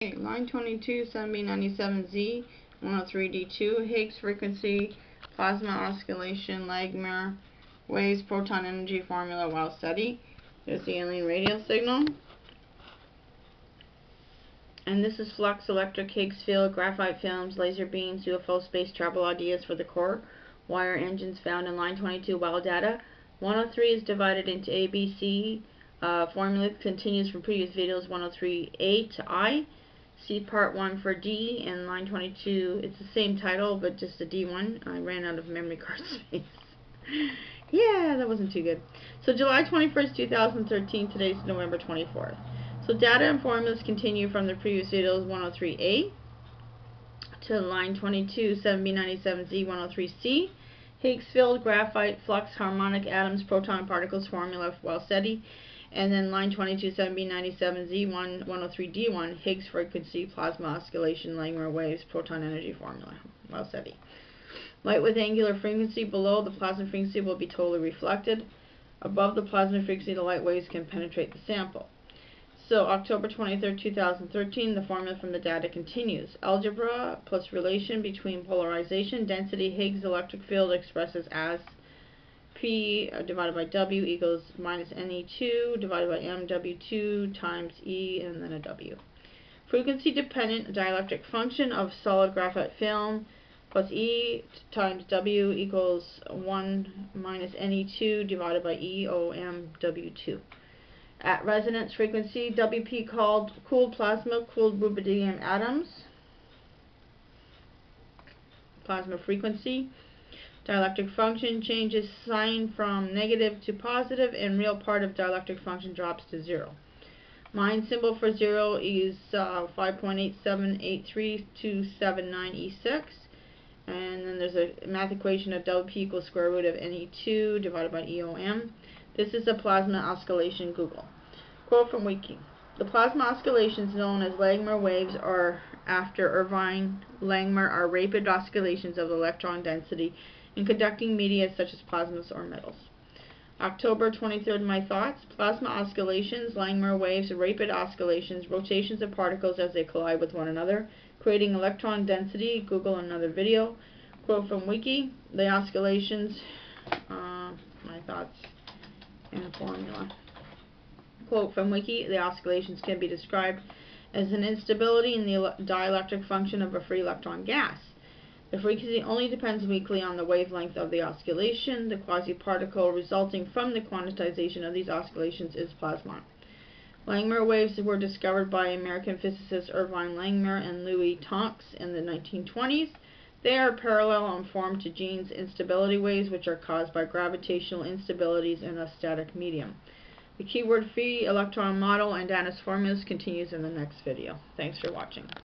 Okay, line 22, 7B97Z, 103D2, Higgs frequency, plasma oscillation, Langmuir, waves, proton energy formula Wow SETI. There's the alien radio signal. And this is flux, electric, Higgs field, graphite films, laser beams, UFO space travel ideas for the core, wire engines found in line 22 Wow data. 103 is divided into A, B, C. Uh, formula continues from previous videos 103A to I. See part 1 for D and line 22. It's the same title, but just a D one. I ran out of memory card space. yeah, that wasn't too good. So July 21st, 2013. Today's November 24th. So data and formulas continue from the previous videos 103A to line 22, 7B97Z, 103C. Higgs field, graphite, flux, harmonic atoms, proton particles formula Wow SETI and then line 22, 7B97Z1, 103D1, Higgs frequency, plasma oscillation, Langmuir waves, proton energy formula. Wow SETI. Light with angular frequency below the plasma frequency will be totally reflected. Above the plasma frequency, the light waves can penetrate the sample. So October 23, 2013, the formula from the data continues. Algebra plus relation between polarization, density, Higgs electric field expresses as P divided by W equals minus Ne2 divided by MW2 times E and then a W. Frequency dependent dielectric function of solid graphite film plus E times W equals 1 minus Ne2 divided by EOMW2. At resonance frequency, WP called cooled plasma, cooled rubidium atoms. Plasma frequency. Dielectric function changes sign from negative to positive and real part of dielectric function drops to zero. Mine symbol for zero is uh, 5.8783279E6. And then there's a math equation of WP equals square root of Ne2 divided by EOM. This is a plasma oscillation Google. Quote from Wiki. The plasma oscillations known as Langmuir waves are after Irving Langmuir are rapid oscillations of electron density in conducting media such as plasmas or metals. October 23rd, my thoughts. Plasma oscillations, Langmuir waves, rapid oscillations, rotations of particles as they collide with one another, creating electron density. Google another video. Quote from Wiki, the oscillations, uh, my thoughts, and formula. Quote from Wiki, the oscillations can be described as an instability in the dielectric function of a free electron gas. The frequency only depends weakly on the wavelength of the oscillation. The quasi-particle resulting from the quantization of these oscillations is plasmon. Langmuir waves were discovered by American physicists Irving Langmuir and Louis Tonks in the 1920s. They are parallel and form to Jeans instability waves, which are caused by gravitational instabilities in a static medium. The keyword free electron model and Dana's formulas continues in the next video. Thanks for watching.